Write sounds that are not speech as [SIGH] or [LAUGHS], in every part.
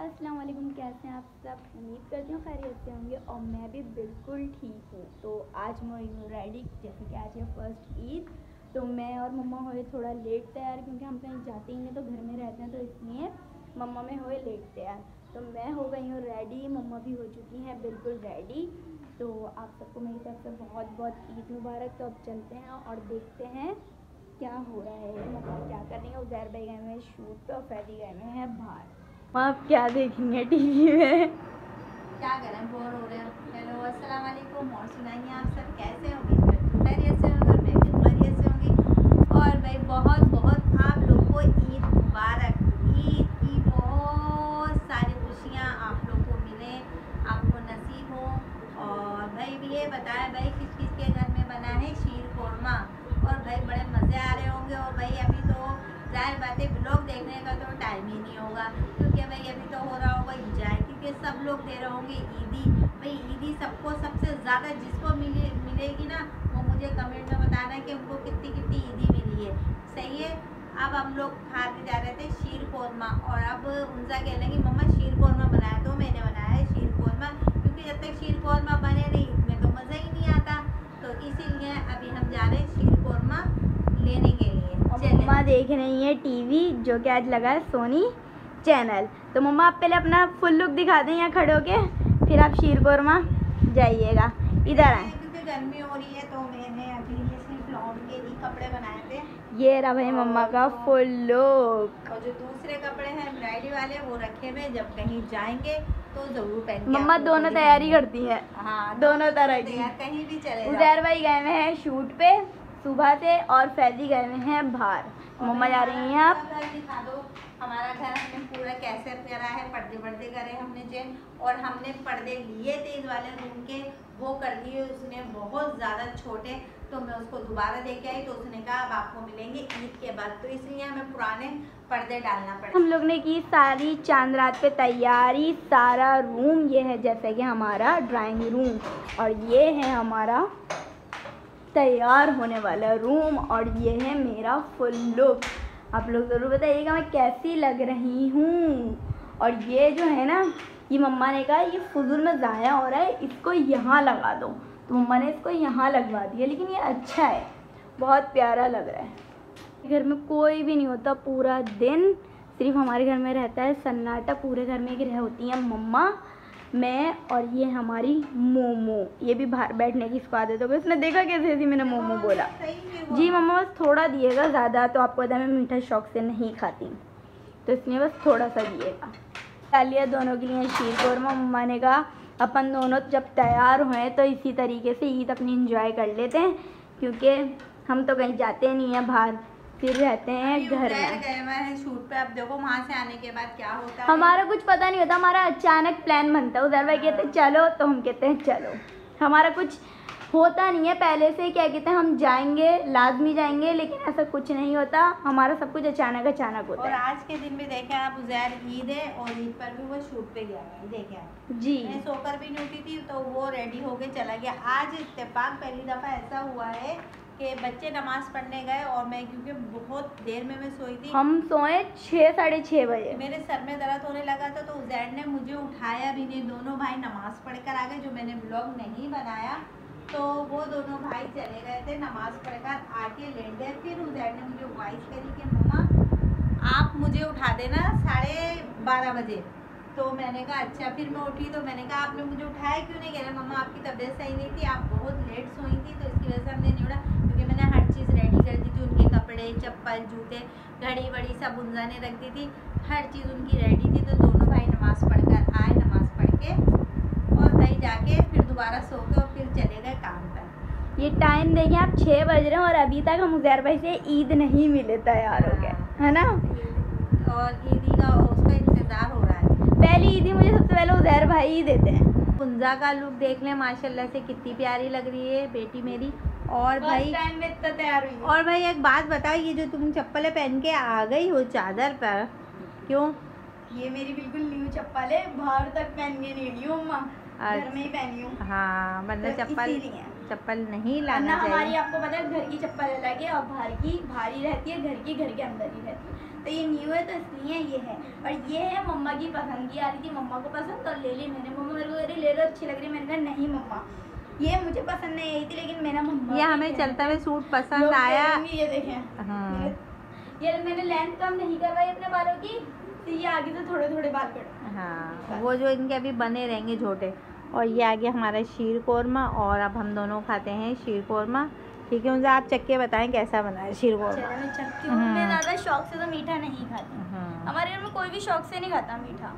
अस्सलाम वालेकुम, कैसे हैं आप सब? उम्मीद करती हूँ खैरियत से होंगे और मैं भी बिल्कुल ठीक हूँ। तो आज मैं रेडी जैसे कि आज है फ़र्स्ट ईद तो मैं और मम्मा हुए थोड़ा लेट तैयार, क्योंकि हम कहीं जाते ही नहीं तो घर में रहते हैं तो इसलिए मम्मा में हुए लेट तैयार। तो मैं हो गई हूँ रेडी मम्मा भी हो चुकी हैं, बिल्कुल रेडी तो आप सबको मेरी तरफ़ से बहुत बहुत ईद मुबारक। तो अब चलते हैं और देखते हैं क्या हो रहा है। मम्मा क्या कर रही है? उजैर भाई गए हुए हैं, शूट पे और फैदी गए हुए हैं बाहर। आप क्या देखेंगे टीवी में? क्या करें बोर हो रहे हैं? हेलो अस्सलाम वालेकुम। और सुनाइए आप सब, कैसे हो? खैरियत से होंगे और मैं भी खैरियत से होंगी और भाई बहुत बहुत आप लोग को ईद मुबारक ईद की बहुत सारी खुशियाँ आप लोग को मिले आपको नसीब हो और भाई भी ये बताया भाई किस किस के घर में बना है शीर कौरमा और भाई बड़े मज़े आ रहे होंगे और भाई अभी तो ज़ाहिर बात है ब्लॉग देखने का तो टाइम ही नहीं होगा क्योंकि भाई अभी तो हो रहा होगा इंजॉय क्योंकि सब लोग दे रहे होंगे ईदी भाई ईदी सबको सबसे ज़्यादा जिसको मिले मिलेगी ना वो मुझे कमेंट में बताना कि उनको कितनी कितनी ईदी मिली है सही है अब हम लोग खाते जा रहे थे शीर कौरमा और अब उनसा कह रहे कि मम्मा शीर कौरमा बनाया तो मैंने बनाया है शीर कौरमा क्योंकि जब तक शीर कौरमा बने नहीं इसमें तो मज़ा ही नहीं आता। तो इसीलिए अभी हम जा रहे हैं शीर कौरमा लेने के लिए मम्मा देख रही है टीवी जो कि आज लगा है सोनी चैनल। तो मम्मा आप पहले अपना फुल लुक दिखा दें यहाँ खड़े होके फिर आप शीर कौरमा जाइएगा। इधर आए। क्योंकि गर्मी हो रही है तो मैंने अभी सिर्फ़ के ही कपड़े बनाए थे। ये रहा भाई मम्मा का फुल लुक और जो दूसरे कपड़े हैं एम्ब्रॉयडरी वाले वो रखे हुए जब कहीं जाएँगे तो ज़रूर पहन मम्मा दोनों तैयारी करती है। हाँ दोनों तरह की। कहीं भी चले। उजैर भाई गए हुए हैं शूट पे सुबह से और फैजी गए हुए हैं बाहर। मम्मा जा रही हैं आप। घर दिखा दो हमारा घर हमने पूरा कैसे करा है पर्दे पर्दे करे हमने चेन और हमने पर्दे लिए थे इस वाले रूम के वो कर दिए उसने बहुत ज़्यादा छोटे। तो मैं उसको दोबारा दे के आई तो उसने कहा, अब आपको मिलेंगे ईद के बाद। तो इसलिए हमें पुराने पर्दे डालना पड़ा। हम लोग ने की सारी चाँद रात पे तैयारी, सारा रूम, ये है जैसे कि हमारा ड्राइंग रूम और ये है हमारा तैयार होने वाला रूम और ये है मेरा फुल लुक आप लोग ज़रूर बताइएगा मैं कैसी लग रही हूँ। और ये जो है ना, ये मम्मा ने कहा, ये फजूल में ज़ाया हो रहा है, इसको यहाँ लगा दो। तो मम्मा ने इसको यहाँ लगवा दिया लेकिन ये अच्छा है बहुत प्यारा लग रहा है। घर में कोई भी नहीं होता पूरा दिन सिर्फ़ हमारे घर में रहता है सन्नाटा पूरे घर में रह होती हैं मम्मा मैं और ये हमारी मोमो ये भी बाहर बैठने की इसको आदत हो गई उसने देखा कैसे थी मैंने मोमो बोला। जी मम्मा बस थोड़ा दिएगा ज़्यादा तो आपको पता मैं मीठा शौक से नहीं खाती। तो इसलिए बस थोड़ा सा दिएगा। डाल लिया दोनों के लिए शीर कौरमा मम्मा ने कहा अपन दोनों जब तैयार हुए तो इसी तरीके से ईद अपनी इंजॉय कर लेते हैं क्योंकि हम तो कहीं जाते नहीं हैं बाहर फिर रहते हैं घर में। गए हुए हैं शूट पे अब देखो वहाँ से आने के बाद क्या होता है। हमारा कुछ पता नहीं होता हमारा अचानक प्लान बनता है। उधर भाई कहते हैं चलो तो हम कहते हैं चलो। हमारा कुछ होता नहीं है। पहले से क्या कहते हैं हम जाएँगे लाजमी जाएँगे लेकिन ऐसा कुछ नहीं होता। हमारा सब कुछ अचानक अचानक होता और है। आज के दिन भी देखे आप उजैर ईद है और ईद पर भी वो शूट पे गया है देखे आप। जी। मैं सोकर भी नहीं उठी थी तो वो रेडी होके चला गया। आज इतफाक पहली दफ़ा ऐसा हुआ है कि बच्चे नमाज़ पढ़ने गए और मैं क्योंकि बहुत देर में मैं सोई थी। हम सोए छः साढ़े छः बजे। मेरे सर में दर्द होने लगा था तो उजैर ने मुझे उठाया भी नहीं। दोनों भाई नमाज़ पढ़कर आ गए जो मैंने ब्लॉग नहीं बनाया। तो वो दोनों भाई चले गए थे नमाज़ पढ़कर आके लेट गए फिर उजैर ने मुझे वॉइस करी कि, मम्मा, आप मुझे उठा देना साढ़े बारह बजे। तो मैंने कहा अच्छा। फिर मैं उठी तो मैंने कहा, आपने मुझे उठाया क्यों नहीं? कह रहे, मम्मा, आपकी तबीयत सही नहीं थी, आप बहुत लेट सोई थी तो इसकी वजह से हमने नहीं उठा। क्योंकि मैंने हर चीज़ रेडी कर दी थी, उनके कपड़े, चप्पल, जूते, घड़ी वड़ी सब उनजा ने रख दी थी, हर चीज़ उनकी रेडी थी। तो दोनों भाई नमाज़ पढ़ कर आए, नमाज़ पढ़ के और भाई जाके फिर दोबारा सो के और फिर चले गए काम पर। ये टाइम देखिए आप छः बज रहे हैं और अभी तक हम उजैर भाई से ईद नहीं मिले तैयार हो गए है। ना? और ईदी का उसका इंतज़ार हो रहा है। पहली ईदी मुझे सबसे पहले उजैर भाई ही देते हैं। पुंजा का लुक देख लें माशाल्लाह से कितनी प्यारी लग रही है बेटी मेरी। और भाई टाइम में इतना तैयार हुई और भाई एक बात बताओ ये जो तुम चप्पलें पहन के आ गई हो चादर पर क्यों? ये मेरी बिल्कुल न्यू चप्पल है बाहर तक पहन के नहीं रही हूँ अम्मा घर में ही पहनी हूँ। हाँ मतलब तो चप्पल चप्पल नहीं लाना हमारी आपको पता है घर की चप्पल अलग है और बाहर की भारी रहती है घर की घर के अंदर ही रहती है। तो ये न्यू है तो इसलिए ये है। और ये है मम्मा की पसंद की आ रही थी मम्मा को पसंद और ले ली मैंने। मम्मा मेरे को कह रही ले लो अच्छी लग रही मैंने कहा नहीं मम्मा ये मुझे पसंद नहीं आई थी लेकिन मेरा मम्मा ये हमें चलता हुए सूट पसंद आया। ये देखें। हाँ। ये मैंने लेंथ कम नहीं करवाई अपने बालों की तो ये आगे से थोड़े थोड़े बाल कट। हाँ वो जो इनके अभी बने रहेंगे छोटे। और ये आ गया हमारा शीर कौरमा और अब हम दोनों खाते हैं शीर कौरमा। ठीक है उनसे आप चक्के बताएँ कैसा बना है शीर कोरमा। मैं चखती हूँ। मैं हाँ। ज़्यादा शौक से तो मीठा नहीं खाती। हाँ हमारे घर में कोई भी शौक से नहीं खाता मीठा।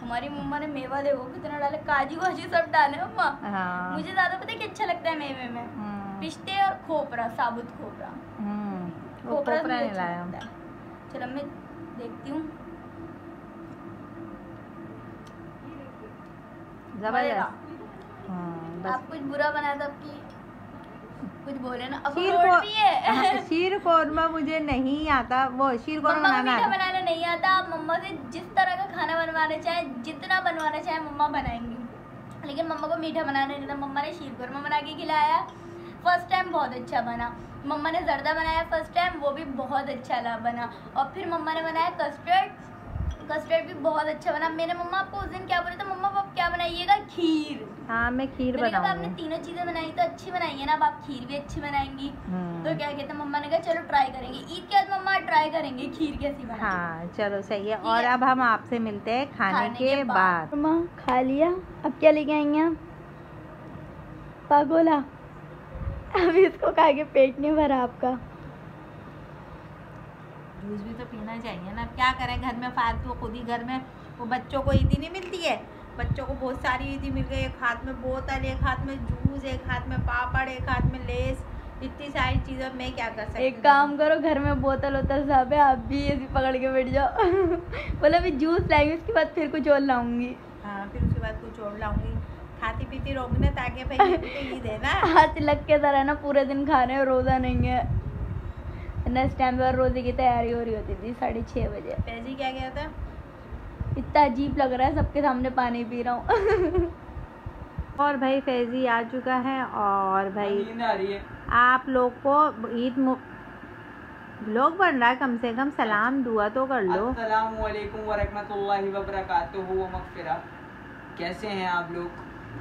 हमारी मम्मा ने मेवा देखो कितना डाले काजू वाजू सब डाले मम्मा। हाँ। मुझे ज़्यादा पता है क्या अच्छा लगता है मेवे में। हम्म, पिस्ते और खोपरा साबुत खोपरा। हम्म, खोपरा अच्छा चलो मैं देखती हूँ। ज़बरदस्त। हाँ, आप कुछ बुरा बना दो आपकी कुछ बोले ना अब शीर रोट को भी है। हाँ, शीर कोरमा मुझे नहीं आता वो शीर कोरमा बनाना मीठा बनाना नहीं आता आप मम्मा से जिस तरह का खाना बनवाना चाहे जितना बनवाना चाहे मम्मा बनाएँगी। लेकिन मम्मा को मीठा बनाना नहीं आता मम्मा ने शीर कोरमा बना के खिलाया। फ़र्स्ट टाइम बहुत अच्छा बना। मम्मा ने जर्दा बनाया फ़र्स्ट टाइम वो भी बहुत अच्छा ला बना। और फिर मम्मा ने बनाया कस्टर्ड कस्टर्ड भी बहुत अच्छा बना। मेरे मम्मा आपको उस दिन क्या बोले थे? मम्मा क्या बनाइएगा? खीर। हाँ मैं खीर मैंने कहा आपने तीनों चीज़ें बनाई तो अच्छी बनाई है ना अब आप खीर भी अच्छी बनाएँगी। हम्म, तो क्या कहते हैं मम्मा ने कहा चलो ट्राई करेंगे। ईद के बाद मम्मा ट्राई करेंगे खीर कैसी हाँ चलो सही है। और अब हम आपसे मिलते हैं खाने, खाने के, बाद। मम्मा खा लिया? अब क्या लेके आएँगे आप? पागोला। अभी इसको खा के पेट नहीं भरा आपका। जूस भी तो पीना चाहिए ना। क्या करें घर में फालतू खुद ही घर में वो बच्चों को ईदी नहीं मिलती है। बच्चों को बहुत सारी ईदी मिल गई। एक हाथ में बोतल एक हाथ में जूस एक हाथ में पापड़ एक हाथ में लेस। इतनी सारी चीज़ें मैं क्या कर सकती एक काम करो घर में बोतल वोतल सब है आप भी ऐसी पकड़ के बैठ जाओ। [LAUGHS] बोला अभी जूस लाएँगे उसके बाद फिर कुछ और लाऊँगी। हाँ फिर उसके बाद कुछ और लाऊँगी। खाती पीती रहूँगी ना ताकि भाई ये भी तो ईद है ना? [LAUGHS] आज लग के तरह ना पूरे दिन खा रहे हैं रोज़ा नहीं है। नेक्स्ट टाइम पर रोज़े की तैयारी हो रही होती थी साढ़े छः बजे। पैजी क्या गया था इतना अजीब लग रहा है सबके सामने पानी पी रहा हूँ। [LAUGHS] और भाई फैजी आ चुका है और भाई आ रही है। आप लोग को ईद लोग बन रहा है कम से कम सलाम दुआ तो कर लो। कैसे हैं आप लोग?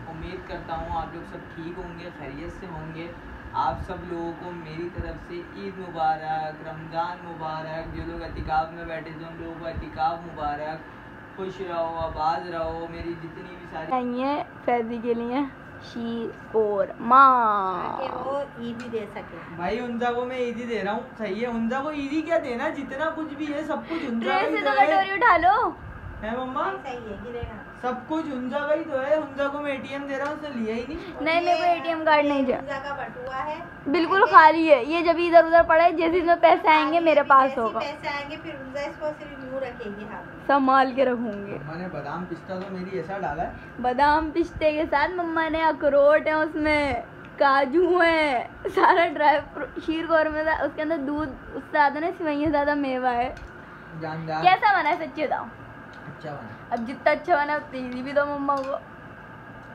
उम्मीद करता हूँ आप लोग सब ठीक होंगे खैरियत से होंगे। आप सब लोगों को मेरी तरफ़ से ईद मुबारक रमज़ान मुबारक जो लोग अतिकाब में बैठे थे उन लोगों को अतिकाब मुबारक। खुश रहो आबाद रहो मेरी जितनी भी सारी है फैजी के लिए शी और माँ। वो ईदी दे सके। भाई उनजा को मैं ईदी दे रहा हूँ। सही है उनजा को ईदी क्या देना? जितना कुछ भी है सब कुछ उनजा से तो तो कटोरी उठा लो। है मम्मा? सही है गिरेगा। सब कुछ उनजा का ही तो है उनजा को मैं एटीएम दे रहा हूँ उसने लिया ही नहीं। नहीं मेरे को एटीएम कार्ड नहीं चाहिए पूजा का बटुआ है। बिल्कुल खाली है ये जब इधर उधर पड़ा है जैसे इसमें पैसे आएँगे मेरे पास होगा। पैसे आएँगे फिर उनका इसको सिर्फ़ यूँ रखेगी हाथ संभाल के रखूँगी। मैंने बादाम पिस्ता तो मेरी ऐसा डाला है। बादाम पिस्ते के साथ मम्मा ने अखरोट है उसमें काजू है सारा ड्राई फ्रूट शीर कौर में था उसके अंदर दूध उससे ज़्यादा ना सिवैया ज़्यादा मेवा है। कैसा बना है सच्ची बताओ। अच्छा बना। अब जितना अच्छा बना उतनी ईदी भी दो मम्मा को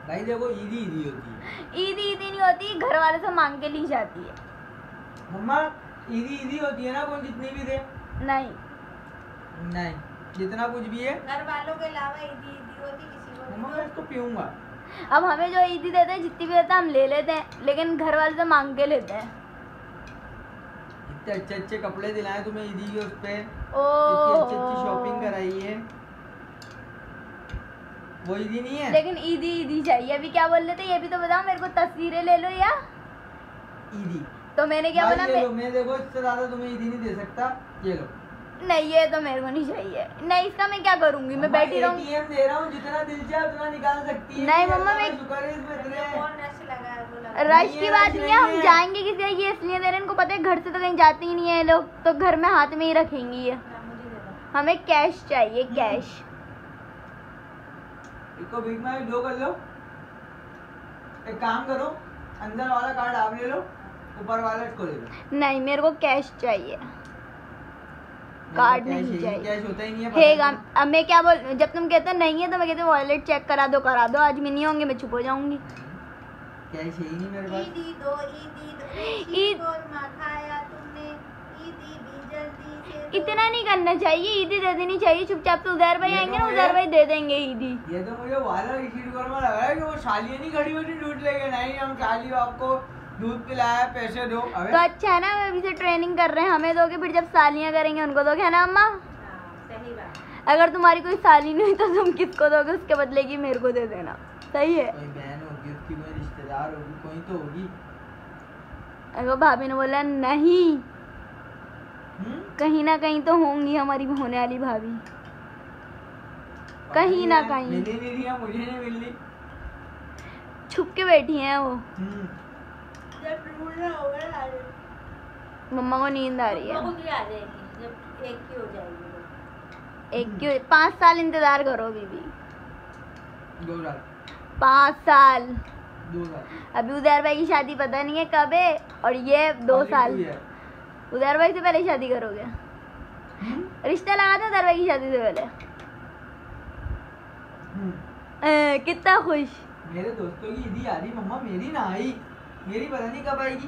भाई देखो ईदी ईदी होती है ईदी ईदी नहीं होती घर वाले से मांग के ली जाती है मम्मा ईदी ईदी होती है ना कोई जितनी भी दे नहीं नहीं जितना कुछ भी है घर वालों के अलावा ईदी ईदी होती किसी को मम्मा मैं इसको पीऊँगा अब हमें जो ईदी देते हैं जितनी भी देते हैं हम ले लेते हैं लेकिन घर वाले से मांग के लेते हैं इतने अच्छे अच्छे कपड़े दिलाए तुम्हें ईदी के उस पे ओ अच्छी अच्छी शॉपिंग कराई है वो ईदी नहीं है। लेकिन ईदी ईदी चाहिए। अभी क्या बोल रहे थे? ये भी तो बताओ मेरे को तस्वीरें ले लो या। ईदी। तो मैंने क्या बोला मैं मैं देखो इससे ज़्यादा तुम्हें ईदी नहीं दे सकता। ये लो। नहीं ये तो मेरे को नहीं चाहिए। नहीं इसका मैं क्या करूँगी? मैं बैठी रहूँगी एटीएम दे रहा हूँ जितना दिल चाहे उतना निकाल सकती है। नहीं, मम्मा, मैं- है। रश है की बात नहीं है हम जाएँगे किसी ये इसलिए दे रहे इनको पता है घर से तो कहीं जाते ही नहीं है लोग। तो घर में हाथ में ही रखेंगी ये। दो हमें कैश चाहिए कैश इसको भीख में दो कर लो। एक काम करो अंदर वाला कार्ड आप ले लो ऊपर वाला इसको ले लो। नहीं मेरे को कैश चाहिए। कार्ड नहीं चाहिए। कैश होता ही नहीं है अब मैं क्या बोल जब तुम कहते हो नहीं है तो मैं कहती हूँ वॉलेट चेक करा दो करा दो। आज में नहीं होंगे मैं चुप हो जाऊँगी। कैश है ही नहीं मेरे पास। ईदी दो ईदी दो ईद- ईद कोरमा इतना नहीं करना चाहिए ईदी दे देनी चाहिए चुपचाप से उधर भाई आएँगे तो ना मुझे- उधर भाई दे देंगे ईदी। ये तो मुझे वाला शीट कोरमा लगा है कि वो शालियाँ नहीं खड़ी होती दूध लेके। नहीं हम शाली आपको दूध पिलाया पैसे दो। तो अच्छा है ना हम अभी से ट्रेनिंग कर रहे हैं हमें दोगे फिर जब सालियाँ करेंगे उनको दोगे है ना अम्मा? हाँ, सही बात। अगर तुम्हारी कोई साली नहीं हुई तो तुम किसको दोगे? उसके बदले की मेरे को दे देना। सही है। कोई बहन होगी उसकी कोई रिश्तेदार होगी कोई तो होगी। अगर भाभी ने बोला नहीं? कहीं ना कहीं तो होंगी हमारी होने वाली भाभी। कहीं ना कहीं। मिली नहीं रही मुझे नहीं मिल। छुप के बैठी हैं वो। हम्म। मम्मा को नींद आ रही है। ही जब एक की हो जाएगी एक क्यों पाँच साल इंतज़ार करो बीबी। दो साल। पाँच साल। दो साल। अभी उदयर भाई की शादी पता नहीं है कब है और ये दो साल। उदयर भाई से पहले शादी करोगे? हम्म? रिश्ता लगा था उदयर भाई की शादी से पहले? हम्म। कितना खुश। मेरे दोस्तों की ईदी आ रही मम्मा मेरी ना आई। मेरी पता नहीं कब आएगी?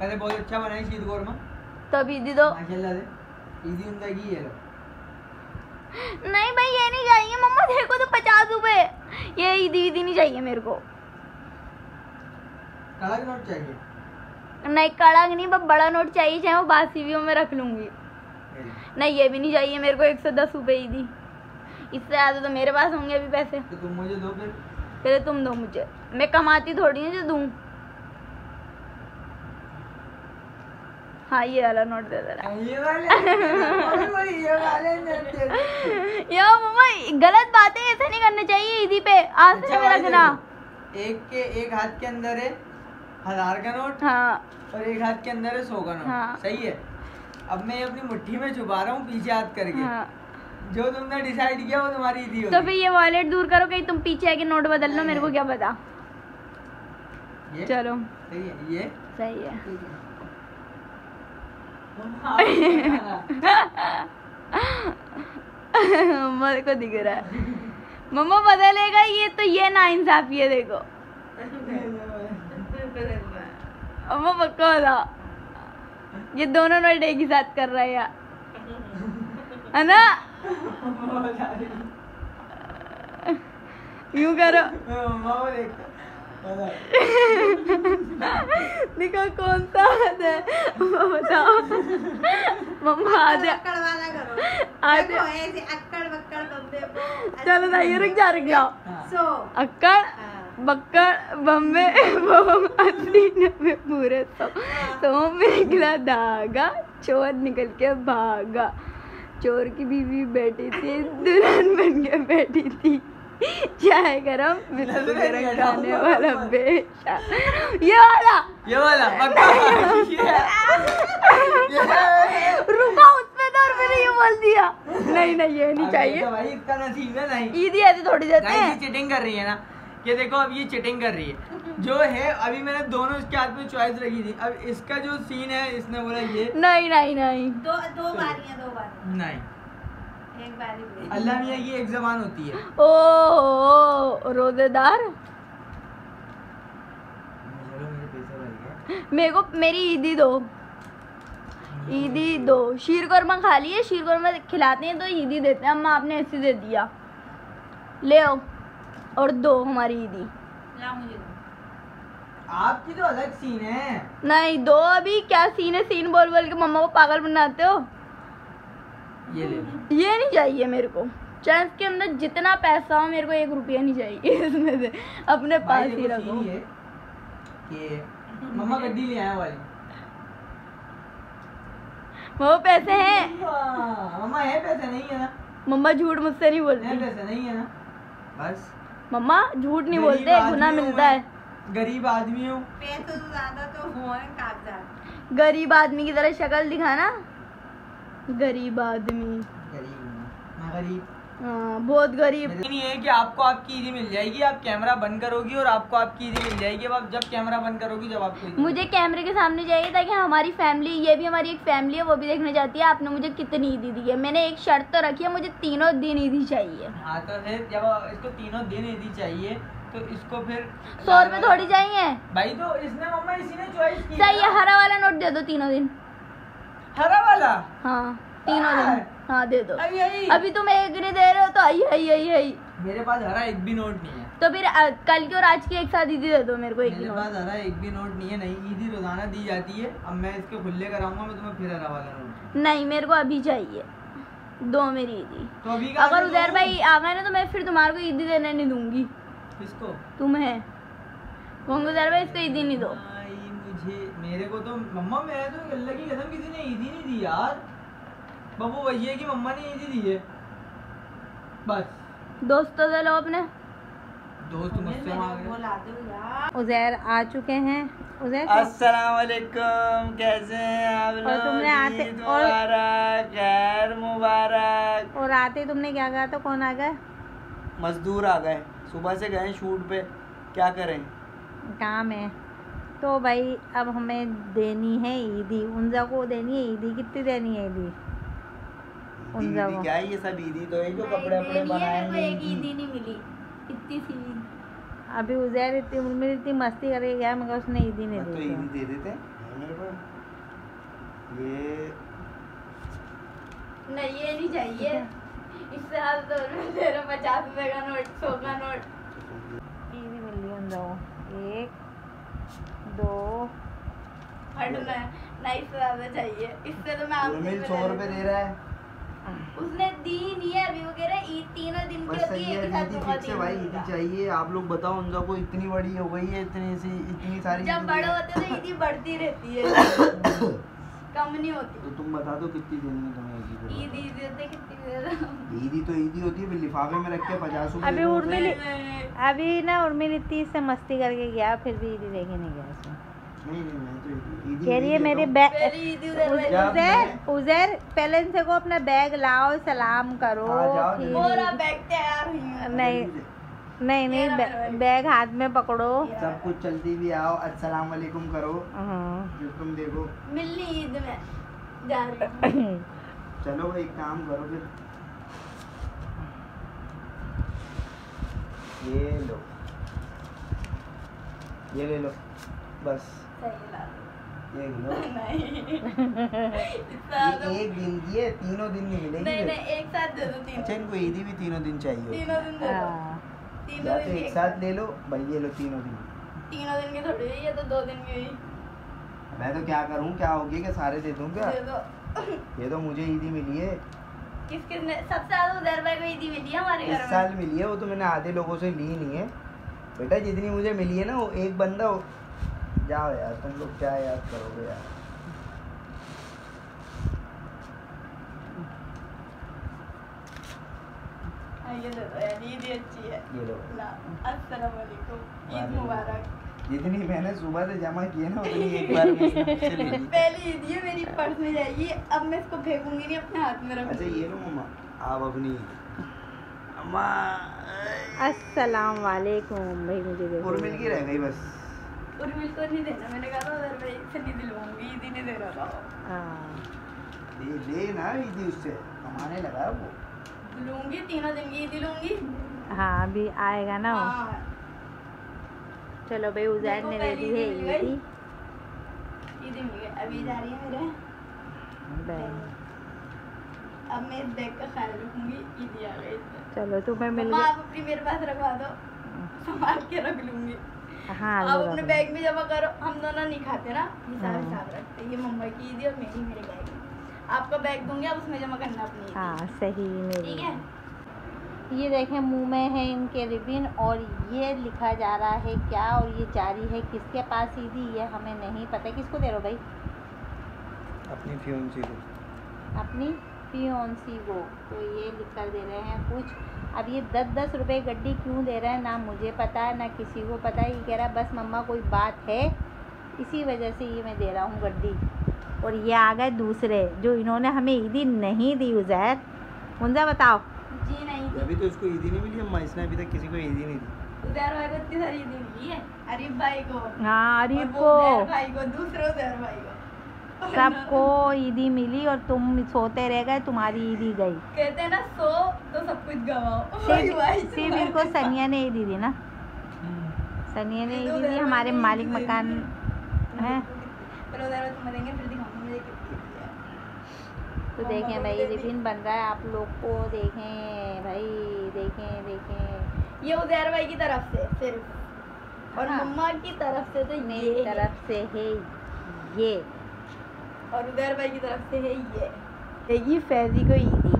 पहले बहुत अच्छा बनाई शीत कोरमा। तो अभी दी दो। माशाल्लाह से। ईदी उनका की है लो नहीं भाई ये नहीं चाहिए। मम्मा देखो तो पचास रुपए। ये ईदी ईदी नहीं चाहिए मेरे को। कड़क नोट चाहिए? नहीं कड़क नहीं बस बड़ा नोट चाहिए चाहे वो बासी भी हो मैं रख लूँगी। नहीं ये भी नहीं चाहिए मेरे को एक सौ दस रुपये ईदी इससे ज़्यादा तो मेरे पास होंगे अभी पैसे। तो तुम मुझे दो फिर पहले तुम दो मुझे। मैं कमाती थोड़ी हूँ जो दूँ। हाँ ये वाला नोट दे दे रहा ये दे दो। मम्मा गलत बात है ऐसा नहीं करना चाहिए ईदी पे। आज से अच्छा मेरा भाई एक के एक हाथ के अंदर है हज़ार का नोट? हाँ। और एक हाथ के अंदर है सौ का नोट। हाँ। सही है? अब मैं ये अपनी मुट्ठी में छुपा रहा हूँ पीछे हाथ करके। हाँ। जो तुमने डिसाइड किया वो तुम्हारी ईदी तो फिर ये वॉलेट दूर करो कहीं तुम पीछे आके नोट बदल लो मेरे को क्या पता। ये? चलो। सही है। ये? सही है। ठीक है। मम्मा को दिख रहा है। मम्मा बदलेगा ये तो ये ना इंसाफी है देखो। मम्मा पक्का होता ये दोनों नोट एक ही साथ कर रहा है यार। है ना? यूँ करो। देखो कौन सा हाथ है? बताओ। मम्मा आधे। अक्कड़ वाला करो। आधे। चलो ना ये रुक जा रुक जाओ हाँ। सो। अक्कड़? हाँ। बक्कड़ बम्बे बम अस्सी नब्बे पूरे सौ। सौ में निकला धागा चोर निकल के भागा। चोर की बीवी बैठी थी दुल्हन बन के बैठी थी। चाय गरम बिस्कुट गरम खाने वाला बेचा ये वाला! ये वाला रुको उसमें तो और मैंने ये बोल दिया। नहीं नहीं ये नहीं चाहिए। तो भाई इसका नसीब है नहीं। ईदी ऐसे थोड़ी देते हैं चीटिंग कर रही है ना। ये देखो अब ये चिटिंग कर रही है। जो है अभी मैंने दोनों इसके हाथ में चॉइस रखी थी। अब इसका जो सीन है इसने बोला ये। नहीं नहीं नहीं। दो दो बारियाँ दो बारियाँ नहीं। एक बारी। अल्लाह मियाँ की एक जबान होती है। ओ, ओ रोजेदार। मेरे भर गए मेरे को मेरी ईदी दो। ईदी दो। शीर कौरमा खा लिए शीर कौरमा खिलाते हैं तो ईदी देते हैं अम्मा आपने ऐसे दे दिया। ले आओ। और दो हमारी ईदी। ला मुझे दो। आपकी तो अलग सीन है। नहीं दो अभी क्या सीन है? सीन बोल बोल के मम्मा को पागल बनाते हो? ये ले ये नहीं चाहिए मेरे को। चाहे इसके अंदर जितना पैसा हो मेरे को एक रुपया नहीं चाहिए। [LAUGHS] इसमें से अपने पास ही रखो। कि मम्मा गड्डी ले आया वाली। वो पैसे हैं? मम्मा है पैसे नहीं है ना। मम्मा झूठ मुझसे नहीं है बोलती पैसे नहीं है ना। बस। मम्मा झूठ नहीं बोलते गुना मिलता है। गरीब आदमी हूँ। पैसे तो ज़्यादा तो हुए गरीब आदमी की तरह शक्ल दिखाना। गरीब आदमी। गरीब हूँ हाँ बहुत गरीब। नहीं है कि आपको आपकी ईदी मिल जाएगी आप कैमरा बंद करोगी और आपको आपकी ईदी मिल जाएगी अब आप जब कैमरा बंद करोगी जब आपको मुझे कैमरे के सामने चाहिए ताकि हमारी फैमिली ये भी हमारी एक फैमिली है वो भी देखने जाती है आपने मुझे कितनी ईदी दी है। मैंने एक शर्त तो रखी है मुझे तीनों दिन ईदी चाहिए। हाँ तो फिर जब इसको तीनों दिन ईदी चाहिए तो इसको फिर सौ रुपए थोड़ी चाहिए। भाई तो इसने मम्मा इसी ने चॉइस की सही है हरा वाला नोट दे दो तीनों दिन। हरा वाला? हाँ तीनों दिन। हाँ दे दो। अभी आई अभी तुम एक नहीं दे रहे हो तो आई आई आई आई। मेरे पास हरा एक भी नोट नहीं है। तो फिर कल की और आज की एक साथ ईदी दे दो मेरे को एक ही मेरे पास हरा एक भी नोट नहीं है नहीं ईदी रोज़ाना दी जाती है। अब मैं इसके खुले कराऊँगा मैं तुम्हें फिर हरा वाला नोट नहीं मेरे को अभी चाहिए। दो मेरी ईदी तो अभी अगर उधर भाई आ गए ना तो मैं फिर तुम्हारे को ईदी देने नहीं दूँगी। किसको? तुम्हें कहूँगी उधर भाई इसको ईदी नहीं दो। मुझे मेरे को तो मम्मा मैं तो अल्लाह की कसम किसी ने ईदी नहीं दी यार। बबू भैया की मम्मा ने ईदी दी है। बस। दोस्तों से लो अपने। दोस्त मुझसे मांग उजैर आ चुके हैं। उजैर अस्सलाम वालेकुम कैसे हैं आप और तुमने आते- और- मुबारक खैर मुबारक। और आते ही तुमने क्या कहा था? कौन आ गया मजदूर आ गए। सुबह से गए शूट पे। क्या करें? काम है। तो भाई अब हमें देनी है ईदी उनजा को देनी है ईदी कितनी देनी है ईदी उन क्या है ये सब ईदी तो है जो कपड़े वपड़े बनाएँगे एक ईदी नहीं मिली। इतनी सी। अभी उजैर इतनी मेरी इतनी मस्ती करके गया मगर उसने ईदी नहीं दी तो ईदी दे देते मेरे पास ये नहीं ये नहीं चाहिए। इससे आप दो रुपये दे पचास रुपए का नोट सौ का नोट। ईदी मिल रही उन जगहों एक दो हटना है नहीं इससे ज़्यादा चाहिए। इससे तो मैं आपसे उर्मिल सौ रुपए दे रहा है। उसने दी नहीं है। अभी वो कह रहा है ईद तीनों दिन की बस होती है है एक साथ ईदी दूँगा फिक्स भाई दिन ईदी चाहिए। आप लोग बताओ उनका को इतनी बड़ी हो गई है इतनी सी इतनी सारी जब बड़े है। होते तो ईदी [LAUGHS] बढ़ती रहती है। [COUGHS] कम नहीं होती। तो तुम बता दो कितनी देनी है तुम्हें ईदी ईद ईद देते कितनी दे रहा हूँ ईदी तो ईदी होती है लिफाफे में रख के पचास अभी उर्मिल अभी ना उर्मिल इतनी से मस्ती करके गया फिर भी ईदी लेके नहीं गया नहीं मेरे बैग उजैर उजैर पहले इनसे को अपना बैग लाओ सलाम करो नहीं नहीं नहीं बै- बैग हाथ में पकड़ो। सब कुछ चलती भी आओ अस्सलाम वालेकुम करो। हाँ। फिर तुम देखो। मिलनी ईद में। जा रही [COUGHS] चलो भाई एक काम करो फिर। ये लो। ये ले लो। बस। ये लो नहीं एक दिन की है तीनों दिन नहीं मिलेगी। नहीं नहीं एक साथ दे दो तीन। अच्छा इनको ईदी भी तीनों दिन चाहिए तीनों दिन दे दो। हाँ। तीनों या दिन तो एक साथ ले लो भाई ये लो तीनों दिन। तीनों दिन की थोड़ी हुई ये तो दो दिन की हुई मैं तो क्या करूँ क्या हो गया कि सारे दे दूँ क्या दे दो। ये तो मुझे ईदी मिली है। किस किसने सबसे ज़्यादा उधर भाई को ईदी मिली है हमारे घर में? साल मिली है वो तो मैंने आधे लोगों से ली नहीं है। बेटा जितनी मुझे मिली है ना वो एक बंदा हो... जाओ यार तुम लोग क्या याद करोगे यार? हाँ, ये यार ईद ही अच्छी है। ये लो। ला अस्सलाम वालेकुम ईद मुबारक। जितनी मैंने सुबह से जमा की है ना उतनी एक बार [LAUGHS] पहली ईद ये मेरी पर्स में जाएगी अब मैं इसको फेंकूँगी नहीं अपने हाथ में अच्छा ये लो मम्मा आप अपनी। [LAUGHS] अम्मा अस्सलाम वालेकुम भाई मुझे उर्मिल की रह गई बस। उर्मिल को नहीं देना मैंने कहा था उधर भाई से नहीं दिलवाऊँगी ईद नहीं दे रहा था वो। हाँ। ले ना ईदी उससे कमाने लगा वो लूँगी तीनों दिन की ईद लूँगी हाँ अभी आएगा ना वो। हाँ चलो भाई उजैर ने दे दी है को ईदी मिल गई अभी जा रही है मेरे अब मैं बैग का ख्याल रखूँगी ईद आ गई चलो तुम्हें मिल गया आप अपनी मेरे पास रखवा दो संभाल के रख लूँगी हाँ आप अपने बैग में जमा करो। हम दोनों नहीं खाते ना। हिसाब हाँ। हिसाब रखते। ये मम्मा की ईदी और मेरी मेरे बैग में आपका बैग दूँगी आप उसमें जमा करना अपनी। हाँ सही मेरी ठीक है? ये देखें मुँह में है इनके रिबिन और ये लिखा जा रहा है क्या और ये जारी है किसके पास ईदी ये हमें नहीं पता। किसको दे रहे हो भाई? अपनी फ्यूंसी को। अपनी पियोन्सी को। तो ये लिख कर दे रहे हैं कुछ। अब ये दस दस रुपए गड्डी क्यों दे रहे हैं? ना मुझे पता है ना किसी को पता। है ये कह रहा है बस मम्मा कोई बात है। इसी वजह से ये मैं दे रहा हूँ गड्डी। और ये आ गए दूसरे जो इन्होंने हमें ईदी नहीं दी उजैर। मुंजा बताओ। जी नहीं अभी तो इसको ईदी नहीं मिली अम्मा इसने अभी तक किसी को ईदी नहीं दी। उदयर भाई को इतनी सारी ईदी मिली है। अरीफ भाई को। हाँ अरीब को। भाई को दूसरे उदयर भाई को। सबको ईदी मिली और तुम सोते रह गए तुम्हारी ईदी गई। कहते हैं ना सो तो सब कुछ गवाओ। सिर्फ़ [LAUGHS] इनको सनिया ने ईदी दी ना। सनिया ने ईदी दी हमारे मालिक मकान है। तो देखें भाई रिबिन बन रहा है आप लोग को देखें भाई देखें देखें। ये उजैर भाई की तरफ़ से सिर्फ़। और हाँ। मम्मा की तरफ़ से तो मेरी तरफ़ से है ये। और उधर भाई की तरफ़ से है ये देगी फैजी को ईदी।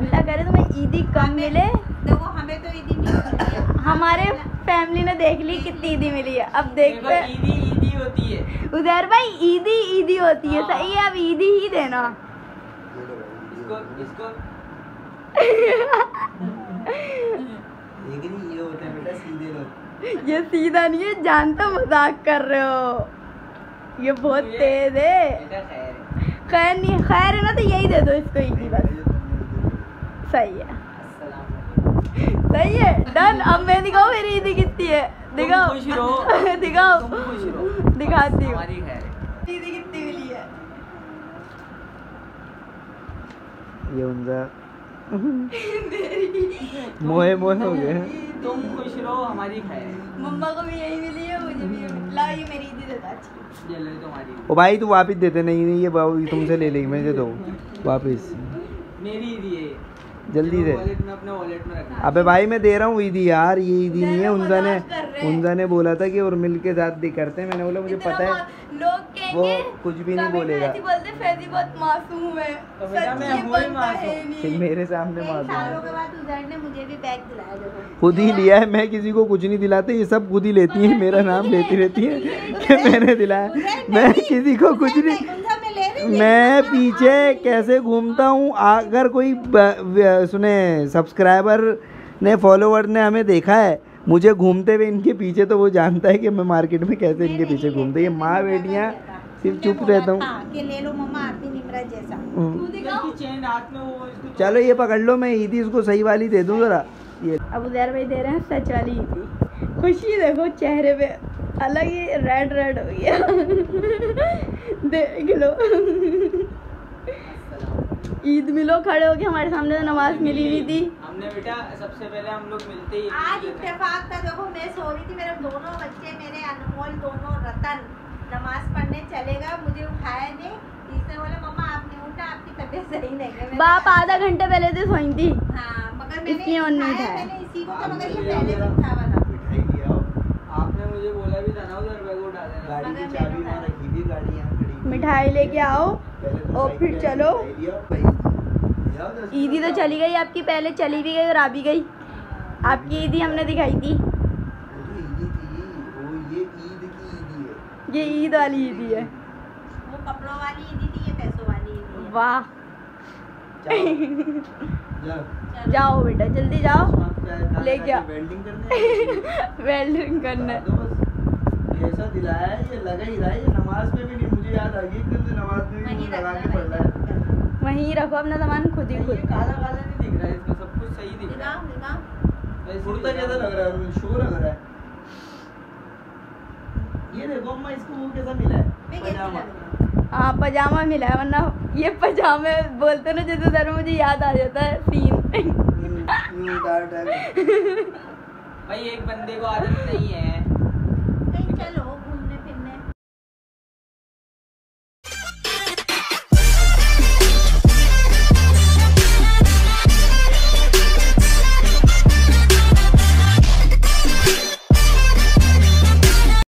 अल्लाह करे तुम्हें ईदी कम मिले। देखो हमें तो ईदी मिली हमारे फैमिली ने देख ली कितनी ईदी मिली है। अब देखते हैं ईदी ईदी होती है। उधर भाई ईदी ईदी होती है। हाँ। सही है अब ईदी ही देना। इसको इसको। ये होता है बेटा सीधे लोग ये सीधा नहीं है जानता मज़ाक कर रहे हो। ये बहुत तेज है। खैर नहीं खैर है ना तो यही दे दो इसको ईदी बस सही है। सही है। डन अब मैं दिखाऊँ मेरी ईदी कितनी है? दिखाओ। [LAUGHS] दिखाओ। तुम खुश रहो। दिखाती हूँ। हमारी ईदी कितनी मिली है? ये उनका मोहे मोहे हो गए तुम खुश रहो हमारी खैर मम्मा को भी यही मिली है मुझे भी लाओ ये मेरी ईदी देता अच्छी ये ले तुम्हारी। ओ भाई तू वापिस देते नहीं नहीं ये बाबू तुमसे ले लेगी मैं दे दो। वापिस। मेरी ईदी है जल्दी से वॉलेट में अपने वॉलेट में रखना अबे भाई मैं दे रहा हूँ ईदी यार ये ईदी नहीं है। उनजा ने। उनजा ने बोला था कि और मिल के साथ दी करते हैं। मैंने बोला मुझे पता है। लोग कहेंगे वो कुछ भी नहीं बोलेगा। ऐसी बोलते फैजी बहुत मासूम है। तो ही है मासूम। मेरे सामने मासूम सालों के बाद उजैर ने मुझे भी बैग दिलाया देखो। खुद ही लिया है मैं किसी को कुछ नहीं दिलाते ये सब खुद ही लेती है मेरा नाम लेती रहती है कि मैंने दिलाया। मैं किसी को कुछ नहीं मैं पीछे कैसे घूमता हूँ अगर कोई सुने सब्सक्राइबर ने फॉलोवर ने हमें देखा है मुझे घूमते हुए इनके पीछे तो वो जानता है कि मैं मार्केट में कैसे इनके पीछे घूमते ये माँ बेटियाँ सिर्फ़ चुप रहता हूँ। कि ले लो मम्मा आरती निमरा जैसा। हम्म। चलो ये पकड़ लो मैं ईदी उसको सही वाली दे दूँ ज़रा। ये अब उजैर भाई दे रहे हैं सच वाली ईदी। खुशी देखो चेहरे पे अलग ही रेड रेड हो गया। [LAUGHS] देख लो। ईद मिलो खड़े हो गए हमारे सामने तो नमाज़ मिली नहीं थी। हमने बेटा सबसे पहले हम लोग मिलते ही आज इत्तेफाक था देखो मैं सो रही थी मेरे दोनों बच्चे मेरे अनमोल दोनों रतन। नमाज़ पढ़ने चलेगा मुझे उठाया नहीं। इसने बोला मम्मा आप नहीं उठा आपकी तबीयत सही नहीं है। बाप आधा घंटे पहले से सोई थी। हाँ मगर मैंने इसलिए और नहीं उठाया। मैंने इसी को था मगर ये पहले से था मिठाई लिया आपने मुझे बोला भी था ना उधर बैग उठा देना गाड़ी की चाबी मैंने रखी हुई गाड़ी यहाँ खड़ी मिठाई लेके आओ तो और फिर चलो। मिठाई लिया, भाई। लिया दस ईदी तो चली गई आपकी पहले चली भी गई और आ भी गई। आपकी ईदी हमने दिखाई थी। तो ये ईद की ईदी है ये ईद वाली ईदी है। वो कपड़ों वाली ईदी थी ये पैसों वाली ईदी वाह। जाओ। जाओ बेटा जल्दी जाओ। ले गया। वेल्डिंग करने वेल्डिंग करने बता बस कैसा दिलाया है ये लगा ही रहा है ये नमाज़ में भी नहीं मुझे याद आ गई नमाज़ में भी लगा के पढ़ रहा है। वहीं रखो अपना सामान खुद ही खुद। काला काला नहीं दिख रहा है इसका सब कुछ सही दिख रहा है। कुर्ता कैसा लग रहा है शो लग रहा है। ये देखो अम्मा इसको वो कैसा मिला है? पजामा। हूँ? पजामा मिला है वरना ये पजामे बोलते ना जैसे सर मुझे याद आ जाता है सीन। [LAUGHS] भाई एक बंदे को आदत नहीं है।